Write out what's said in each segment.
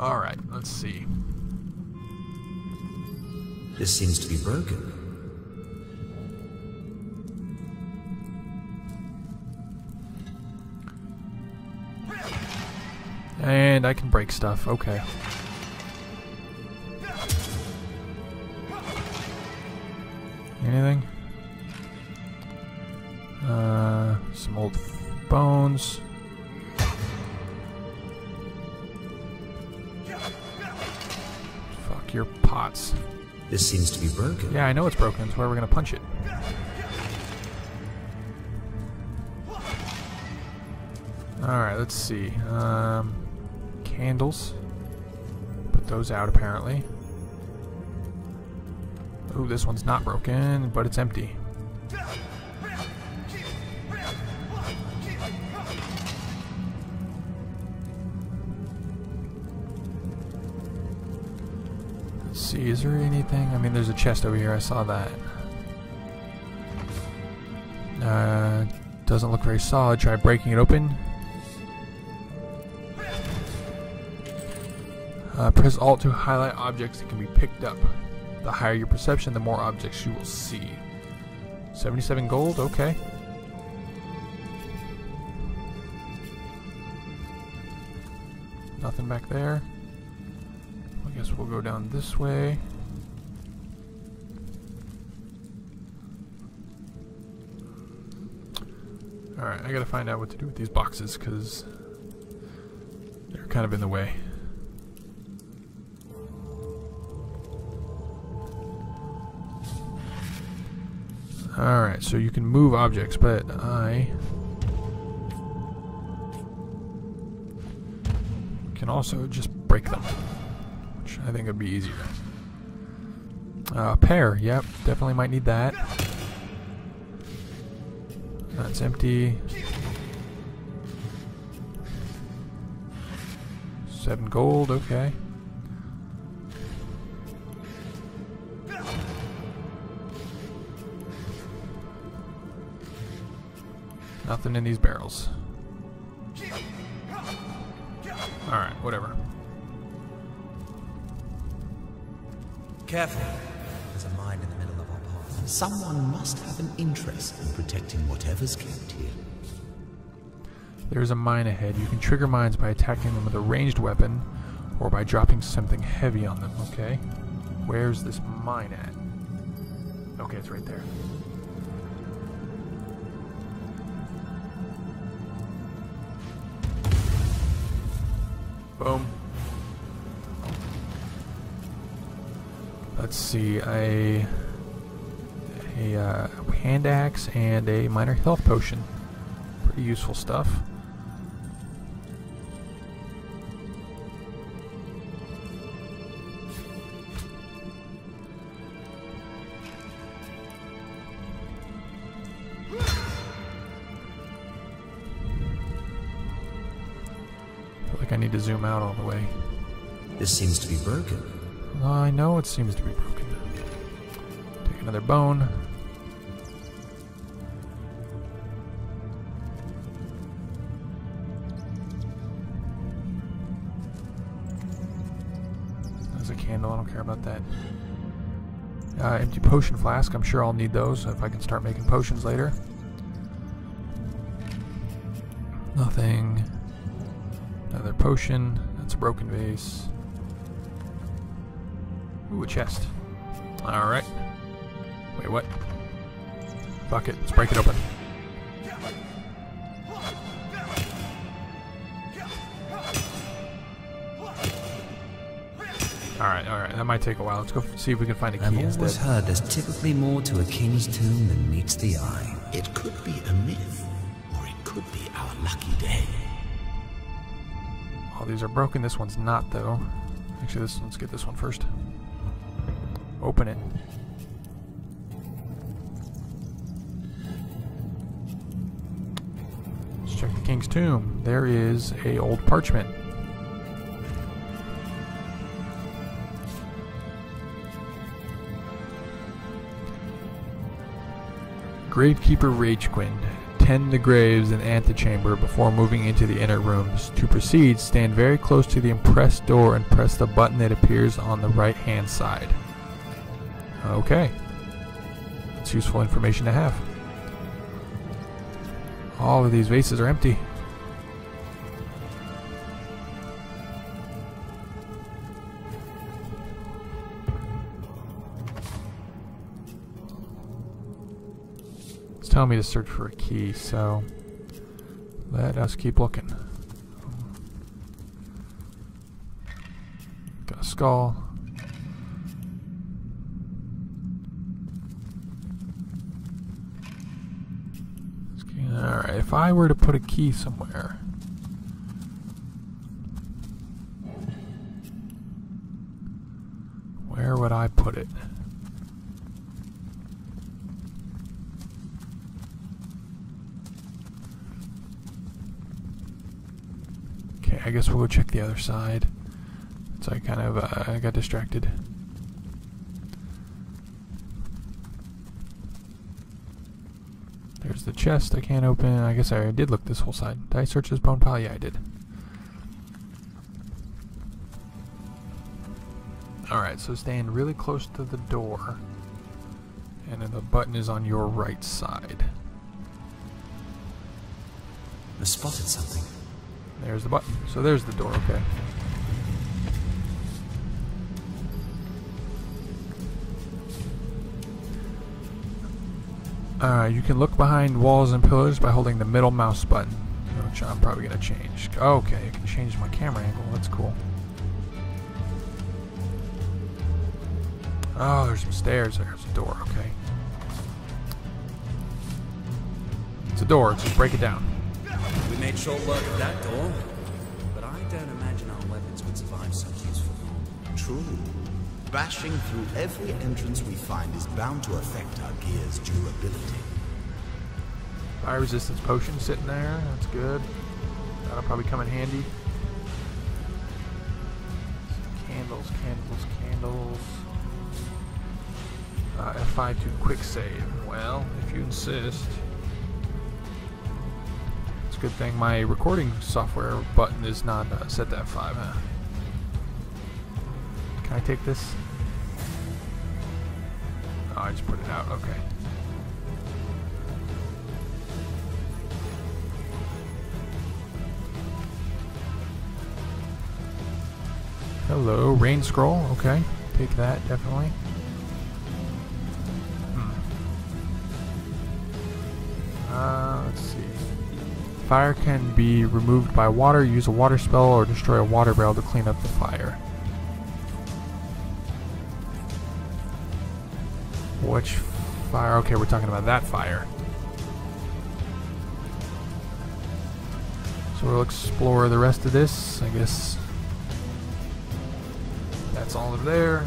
Alright, let's see. This seems to be broken. And I can break stuff, okay. Anything? Uh, some old bones. Your pots. This seems to be broken. Yeah, I know it's broken, so why we're gonna punch it. Alright, let's see. Um, candles. Put those out, apparently. Ooh, this one's not broken, but it's empty. See, is there anything? I mean, there's a chest over here, I saw that. Uh, doesn't look very solid. Try breaking it open. Uh, press Alt to highlight objects that can be picked up. The higher your perception, the more objects you will see. 77 gold, okay. Nothing back there. Guess we'll go down this way. Alright, I gotta find out what to do with these boxes, because they're kind of in the way. Alright, so you can move objects, but I can also just break them, I think it would be easier. Uh, pear, yep, definitely might need that. That's empty. Seven gold, okay. Nothing in these barrels. Alright, whatever. Careful. There's a mine in the middle of our path. Someone must have an interest in protecting whatever's kept here. There's a mine ahead. You can trigger mines by attacking them with a ranged weapon or by dropping something heavy on them, okay? Where's this mine at? Okay, it's right there. Boom. Let's see, a a uh, hand axe and a minor health potion. Pretty useful stuff. I need to zoom out all the way. This seems to be broken. I know it seems to be broken. Take another bone. There's a candle, I don't care about that. Uh, empty potion flask, I'm sure I'll need those if I can start making potions later. Nothing. Another potion. That's a broken vase. Ooh, a chest. Alright. Wait, what? Fuck it. Let's break it open. Alright, alright. That might take a while. Let's go see if we can find a key I've instead. always heard there's typically more to a king's tomb than meets the eye. It could be a myth, or it could be our lucky day. All these are broken. This one's not, though. Actually, this, let's get this one first. Open it. Let's check the king's tomb. There is a old parchment. Gravekeeper Ragequin, tend the graves in antechamber before moving into the inner rooms. To proceed, stand very close to the impressed door and press the button that appears on the right hand side. Okay. It's useful information to have. All of these vases are empty. It's telling me to search for a key, so let us keep looking. Got a skull. Alright, if I were to put a key somewhere. Where would I put it? Okay, I guess we'll go check the other side. So I kind of uh, got distracted. Chest I can't open. I guess I did look this whole side. Did I search this bone pile? Yeah, I did. Alright, so stand really close to the door. And then the button is on your right side. I spotted something. There's the button. So there's the door, okay. Uh, you can look behind walls and pillars by holding the middle mouse button, which I'm probably going to change. Okay, I can change my camera angle. That's cool. Oh, there's some stairs. There's a door. Okay. It's a door. Just break it down. We made short work of that door, but I don't imagine our weapons would survive such useful. True. Bashing through every entrance we find is bound to affect our gear's durability. Fire resistance potion sitting there. That's good. That'll probably come in handy. Candles, candles, candles. Uh, F5 to quick save. Well, if you insist. It's a good thing my recording software button is not uh, set to F5, huh? Can I take this? Oh, I just put it out. Okay. Hello, rain scroll. Okay, take that definitely. Hmm. Uh, let's see. Fire can be removed by water. Use a water spell or destroy a water barrel to clean up the fire. Which fire? Okay, we're talking about that fire. So we'll explore the rest of this. I guess that's all of there.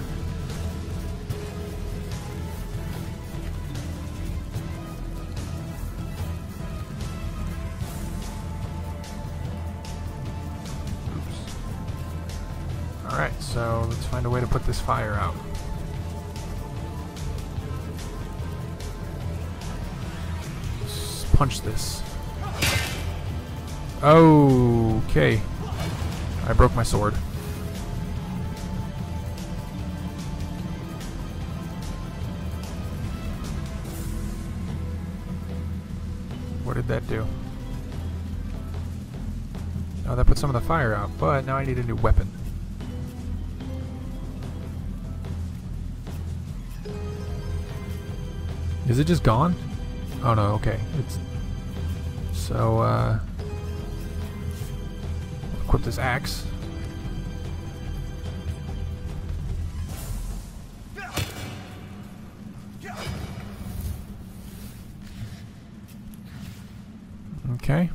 Alright, so let's find a way to put this fire out. Punch this. Okay. I broke my sword. What did that do? Oh, that put some of the fire out, but now I need a new weapon. Is it just gone? Oh no, okay. It's so uh equip this axe. Okay.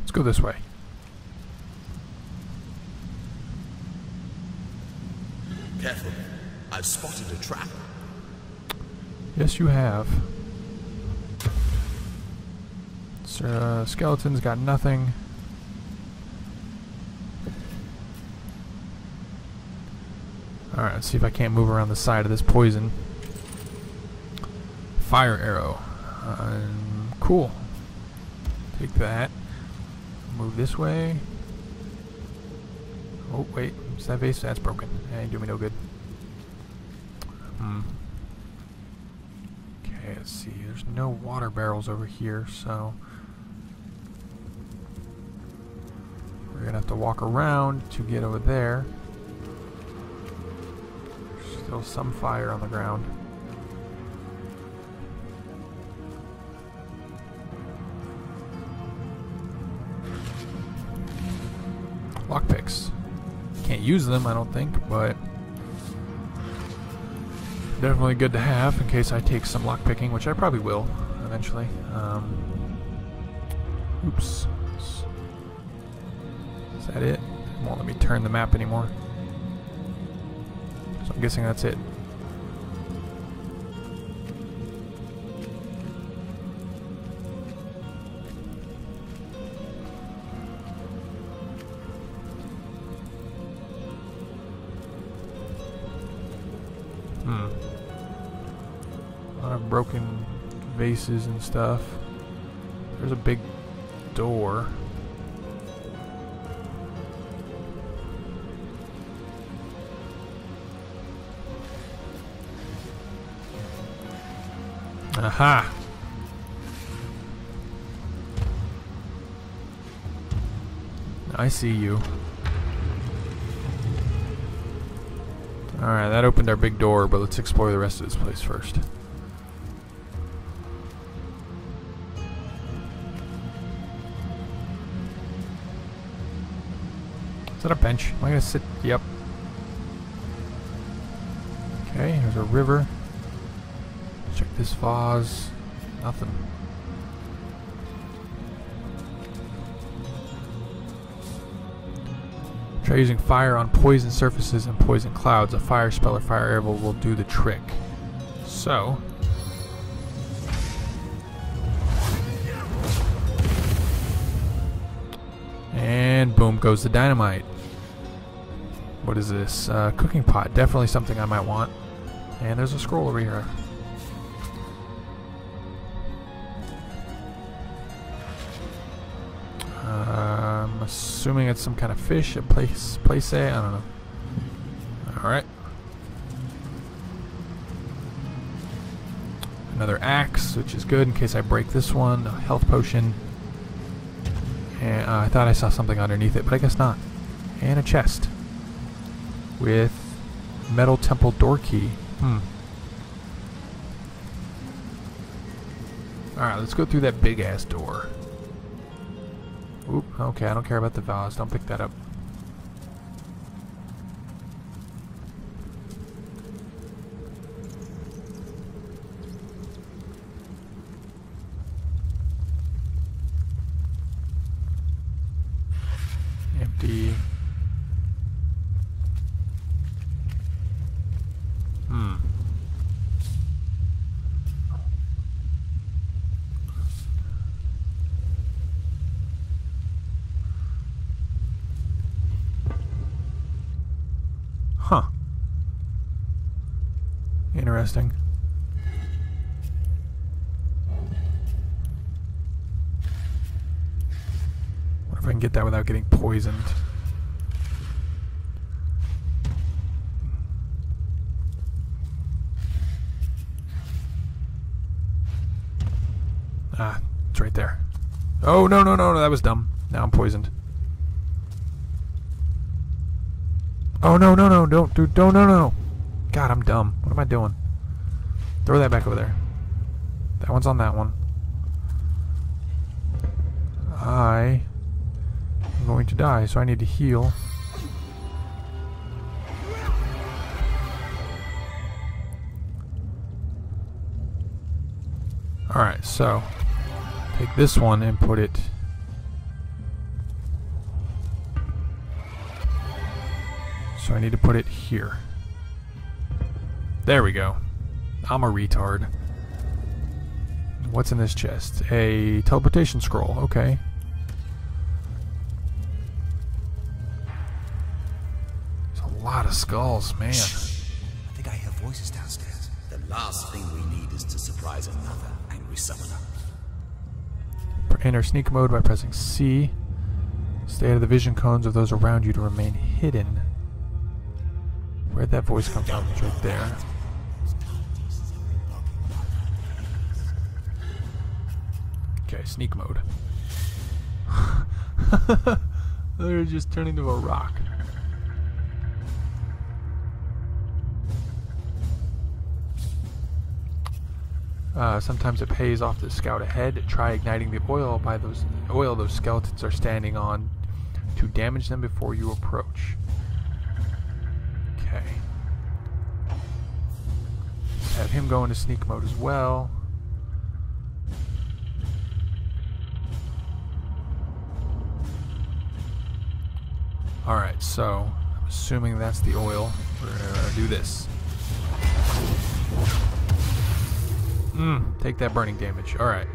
Let's go this way. Careful. I've spotted a trap. Yes, you have. Uh, skeletons got nothing. Alright, let's see if I can't move around the side of this poison. Fire arrow. Um, cool. Take that. Move this way. Oh, wait. Is that vase? That's broken. That ain't doing me no good. Hmm. Let's see. There's no water barrels over here, so... We're gonna have to walk around to get over there. There's Still some fire on the ground. Lockpicks. Can't use them, I don't think, but definitely good to have in case I take some lockpicking, which I probably will eventually. Um, oops. Is that it? It won't let me turn the map anymore. So I'm guessing that's it. Broken vases and stuff. There's a big door. Aha! I see you. Alright, that opened our big door, but let's explore the rest of this place first. Is that a bench? Am I gonna sit? Yep. Okay, there's a river. Check this vase. Nothing. Try using fire on poison surfaces and poison clouds. A fire spell or fire arrow will do the trick. So. Boom goes the dynamite. What is this? Uh, cooking pot. Definitely something I might want. And there's a scroll over here. I'm assuming it's some kind of fish, a place, place A. I don't know. All right. Another axe, which is good in case I break this one. A health potion. And uh, I thought I saw something underneath it, but I guess not. And a chest with metal temple door key. Hmm. All right, let's go through that big ass door. Oop, okay, I don't care about the vase. Don't pick that up. Empty. Hmm. Huh. Interesting. Wonder if I can get that without getting poisoned. Ah, it's right there. Oh, no, no, no, no, that was dumb. Now I'm poisoned. Oh no no no don't do don't no no God I'm dumb. What am I doing? Throw that back over there. That one's on that one. I am going to die, so I need to heal. Alright, so take this one and put it So I need to put it here. There we go. I'm a retard. What's in this chest? A teleportation scroll. Okay. There's a lot of skulls, man. Last thing we need is to surprise another angry summoner. Enter sneak mode by pressing C. Stay out of the vision cones of those around you to remain hidden. Where'd that voice come from? It's right there. Okay, sneak mode. They're just turning into a rock. Uh, sometimes it pays off to scout ahead. Try igniting the oil by those oil those skeletons are standing on to damage them before you approach. Okay. Have him go into sneak mode as well. Alright, so I'm assuming that's the oil. We're gonna do this. Mmm, take that burning damage. Alright.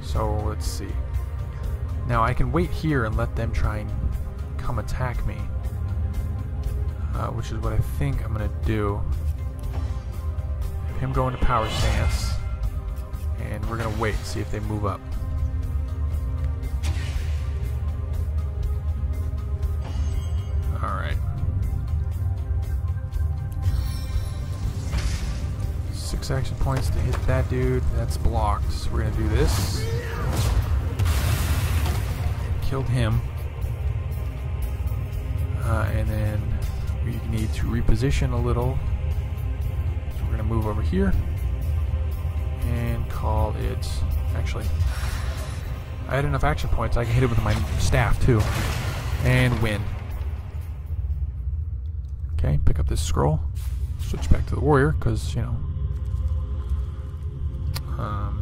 So, let's see. Now, I can wait here and let them try and come attack me. Uh, which is what I think I'm going to do. Him going to power stance. And we're going to wait, see if they move up. Action points to hit that dude. That's blocked. So we're gonna do this. Killed him. Uh, and then we need to reposition a little. So we're gonna move over here and call it. Actually, I had enough action points. I can hit it with my staff too, and win. Okay, pick up this scroll. Switch back to the warrior because you know um,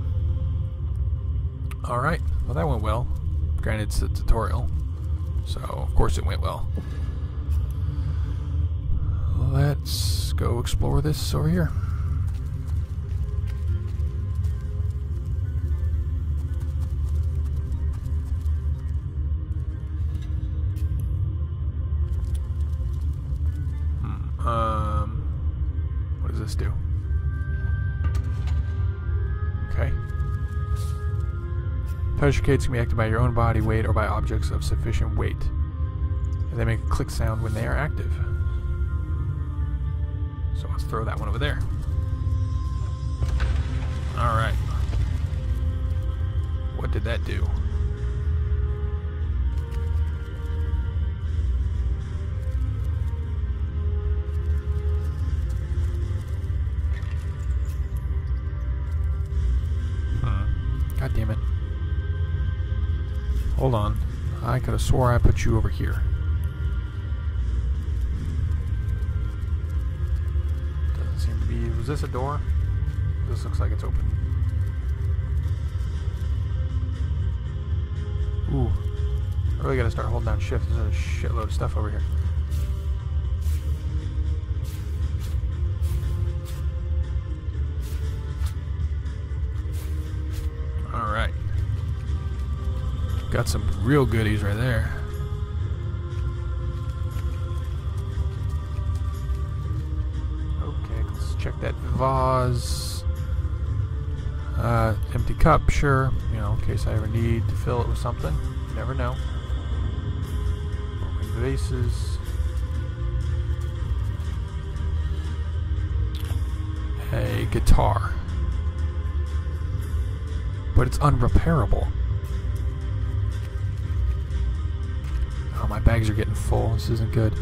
Alright, well that went well. Granted it's a tutorial, so of course it went well. Let's go explore this over here. Pleasure can be acted by your own body weight or by objects of sufficient weight. And they make a click sound when they are active. So let's throw that one over there. Alright. What did that do? Hold on. I could have swore I put you over here. Doesn't seem to be. Was this a door? This looks like it's open. Ooh. I really gotta start holding down shift. There's a shitload of stuff over here. Got some real goodies right there. Okay, let's check that vase. Uh, empty cup, sure. You know, in case I ever need to fill it with something. You never know. Open vases. A guitar but it's unrepairable. Bags are getting full. This isn't good.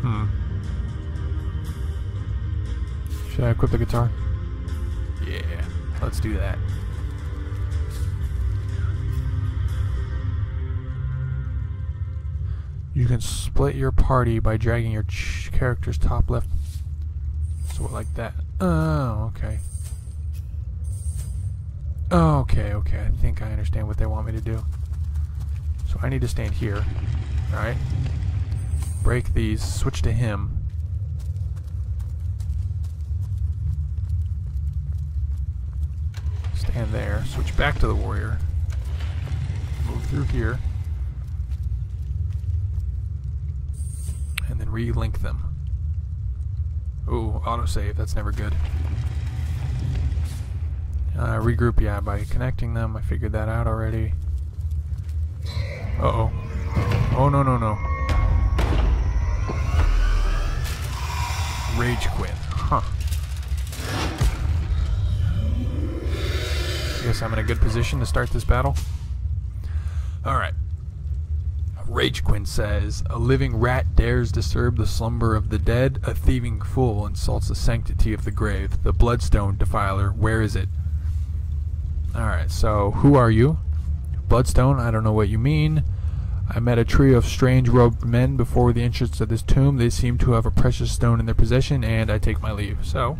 Hmm. Should I equip the guitar? Yeah, let's do that. You can split your party by dragging your character's top left. So like that. Oh, okay. Okay, okay. I think I understand what they want me to do. So I need to stand here. Alright. Break these. Switch to him. Stand there. Switch back to the warrior. Move through here. And then relink them. Ooh, autosave. That's never good. Uh, regroup, yeah, by connecting them. I figured that out already. Uh-oh. Oh, no, no, no. Rage quit. Huh. Guess I'm in a good position to start this battle. Alright. Ragequin says, A living rat dares disturb the slumber of the dead, a thieving fool insults the sanctity of the grave. The bloodstone defiler, where is it? Alright, so who are you? Bloodstone, I don't know what you mean. I met a trio of strange robed men before the entrance of this tomb. They seem to have a precious stone in their possession, and I take my leave. So,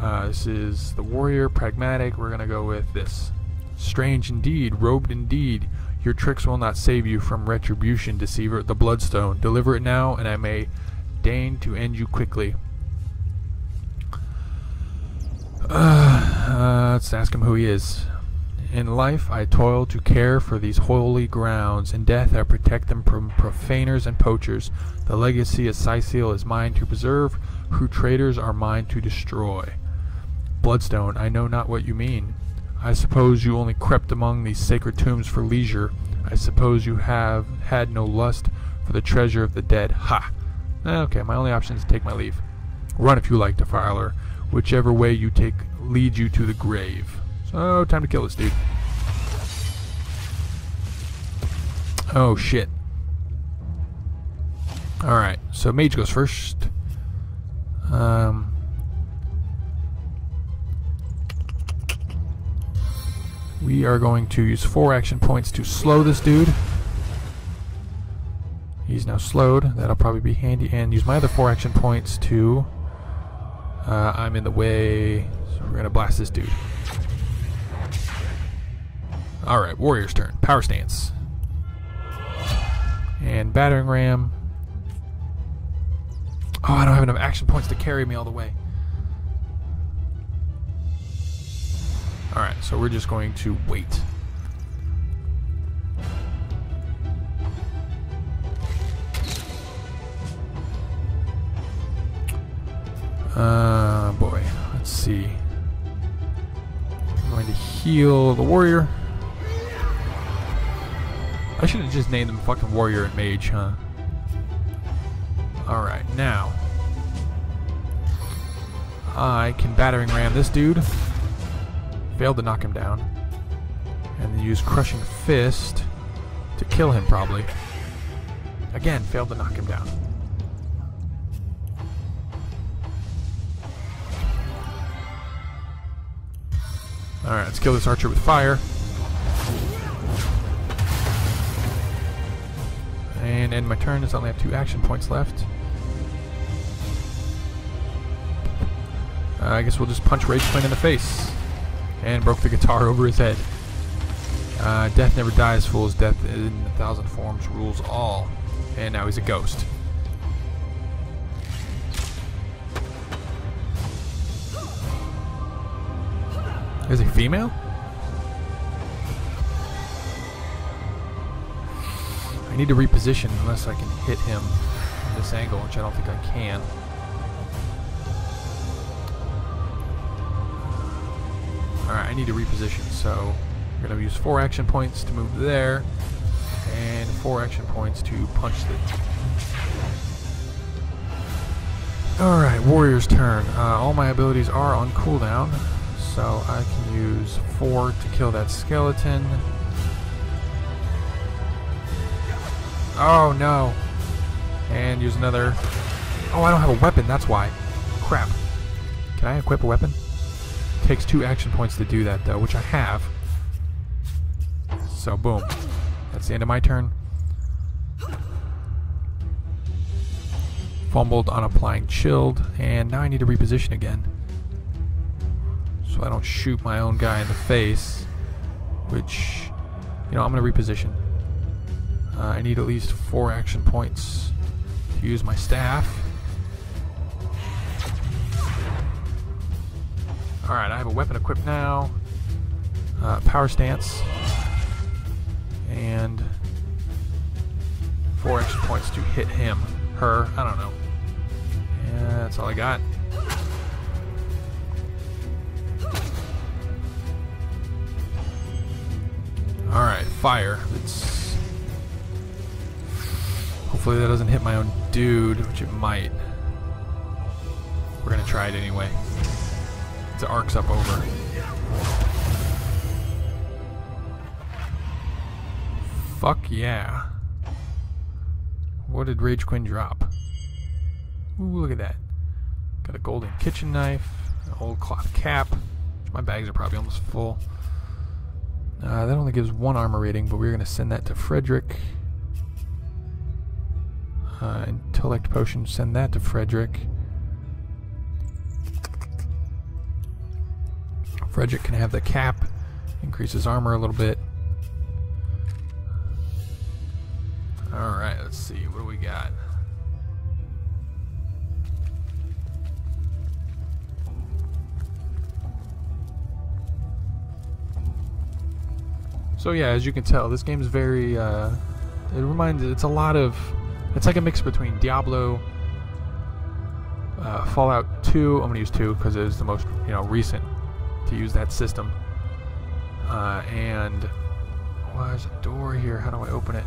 uh, this is the warrior, pragmatic. We're gonna go with this. Strange indeed, robed indeed. Your tricks will not save you from retribution, deceiver. The bloodstone. Deliver it now, and I may deign to end you quickly. Uh, uh, let's ask him who he is. In life I toil to care for these holy grounds. In death I protect them from profaners and poachers. The legacy of Cyseal is mine to preserve, who traitors are mine to destroy. Bloodstone, I know not what you mean. I suppose you only crept among these sacred tombs for leisure. I suppose you have had no lust for the treasure of the dead. Ha! Eh, okay, my only option is to take my leave. Run if you like, Defiler. Whichever way you take leads you to the grave. So, time to kill this dude. Oh, shit. Alright, so Mage goes first. Um, we are going to use four action points to slow this dude. He's now slowed. That'll probably be handy. And use my other four action points to... Uh, I'm in the way, so we're going to blast this dude. Alright, Warrior's turn. Power stance. And battering ram. Oh, I don't have enough action points to carry me all the way. Alright, so we're just going to wait. Uh, boy. Let's see. I'm going to heal the warrior. I should have just named them fucking warrior and mage, huh? Alright, now. I can battering ram this dude. Failed to knock him down. And then use crushing fist to kill him, probably. Again, failed to knock him down. Alright, let's kill this archer with fire. And end my turn, as I only have two action points left. Uh, I guess we'll just punch Ragequin in the face. And broke the guitar over his head. Uh, death never dies, fools. Death in a thousand forms rules all. And now he's a ghost. Is he female? I need to reposition unless I can hit him from this angle, which I don't think I can. Alright, I need to reposition, so we're going to use four action points to move there, and four action points to punch the... Alright, Warrior's turn. Uh, all my abilities are on cooldown, so I can use four to kill that skeleton. Oh no. And use another. Oh, I don't have a weapon, that's why. Crap. Can I equip a weapon? Takes two action points to do that though, which I have. So boom. That's the end of my turn. Fumbled on applying chilled, and now I need to reposition again. So I don't shoot my own guy in the face. Which, you know, I'm going to reposition. Uh, I need at least four action points to use my staff. Alright, I have a weapon equipped now. Uh, power stance. And four extra points to hit him. Her. I don't know. That's all I got. Alright, fire. It's Hopefully that doesn't hit my own dude, which it might. We're gonna try it anyway. It arcs up over. Fuck yeah. What did Ragequin drop? Ooh, look at that. Got a golden kitchen knife, an old cloth cap. My bags are probably almost full. Uh, that only gives one armor rating, but we're going to send that to Frederick. Uh, intellect potion, send that to Frederick. Frederick can have the cap, increases armor a little bit. Alright, let's see. What do we got? So yeah, as you can tell, this game is very. Uh, it reminds. It's a lot of. It's like a mix between Diablo, uh, Fallout 2. I'm gonna use 2 because it is the most you know recent to use that system. Uh, and well, there's a door here. How do I open it?